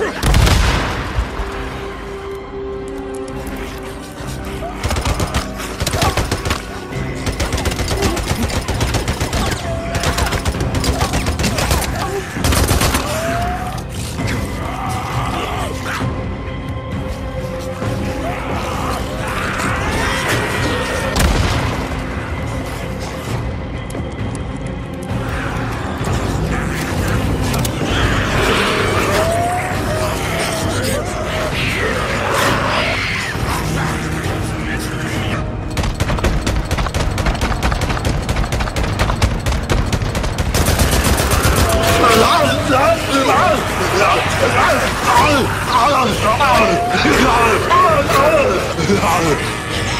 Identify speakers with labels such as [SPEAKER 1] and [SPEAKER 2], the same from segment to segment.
[SPEAKER 1] Huh? alles, alles, alles, alles.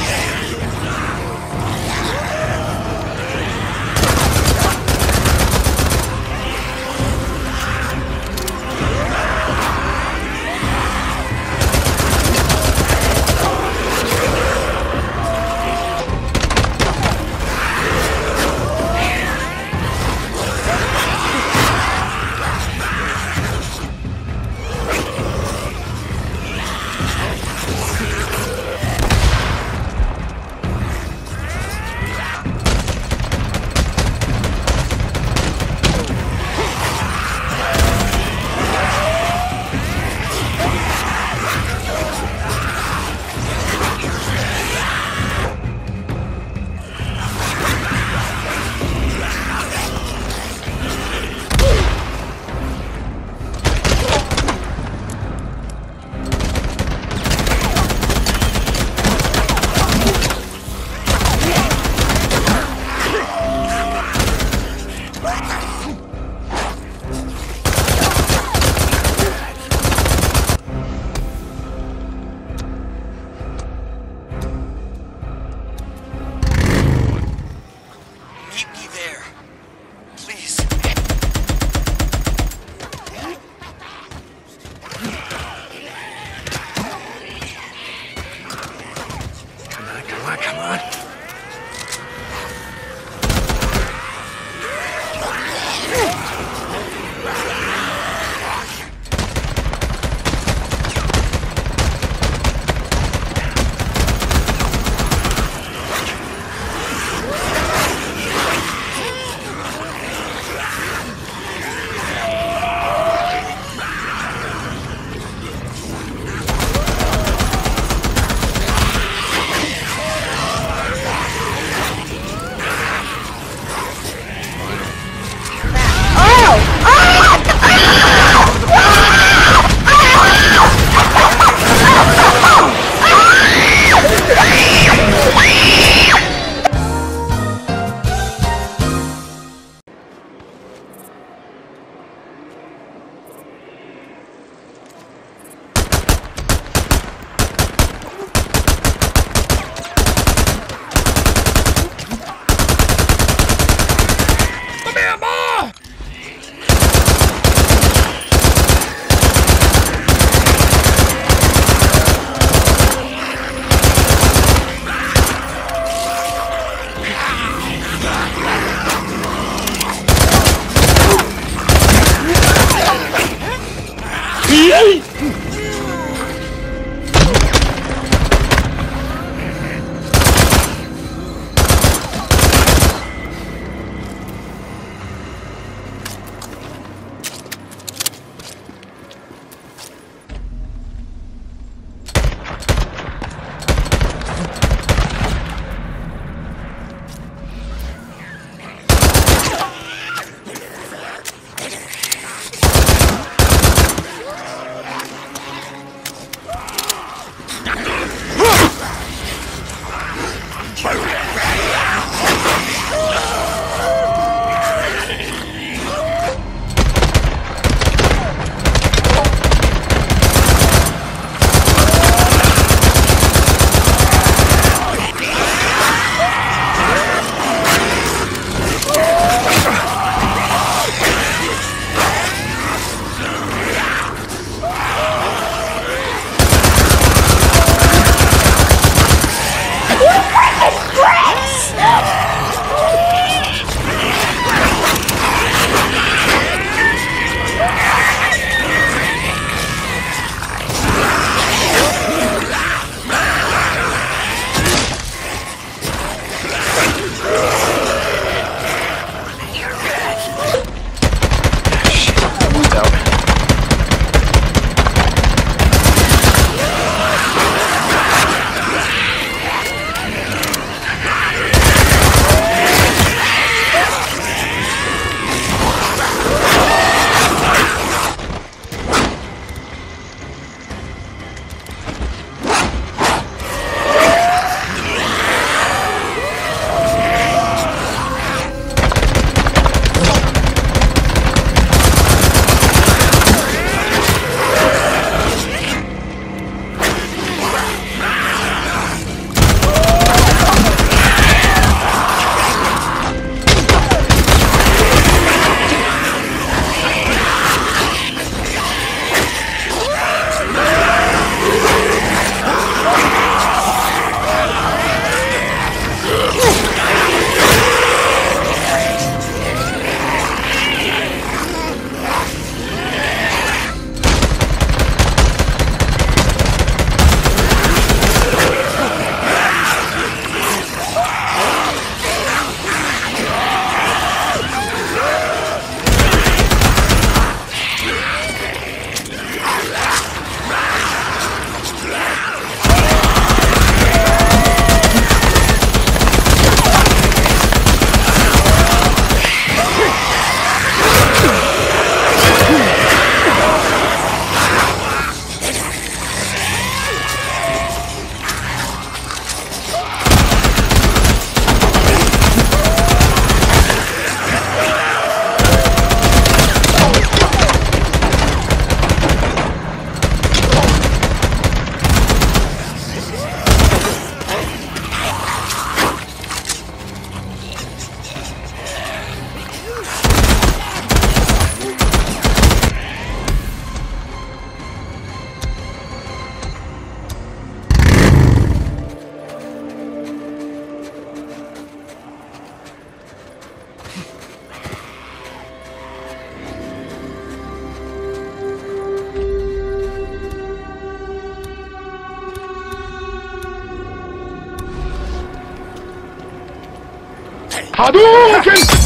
[SPEAKER 1] 哈多！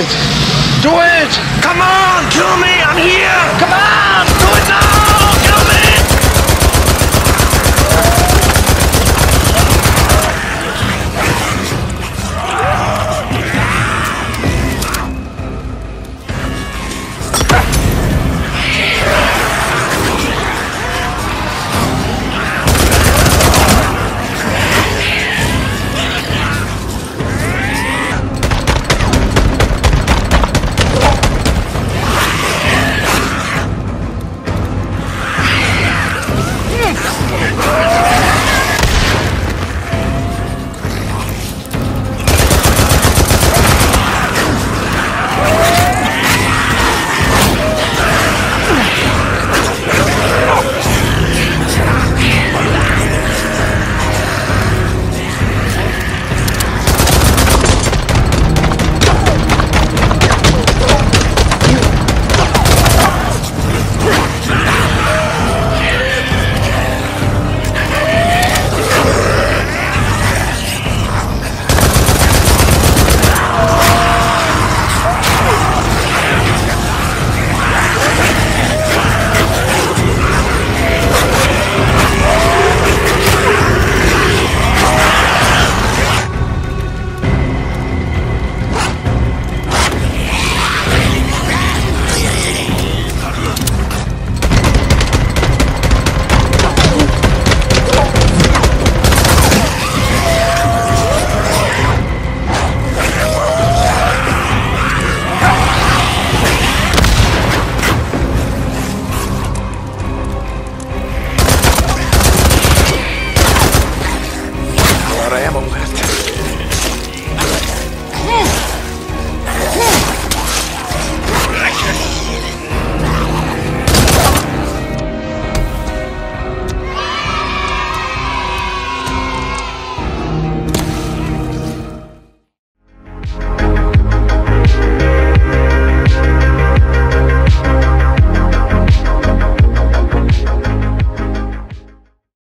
[SPEAKER 1] It! Do it! Come on! Kill me! I'm here! Come!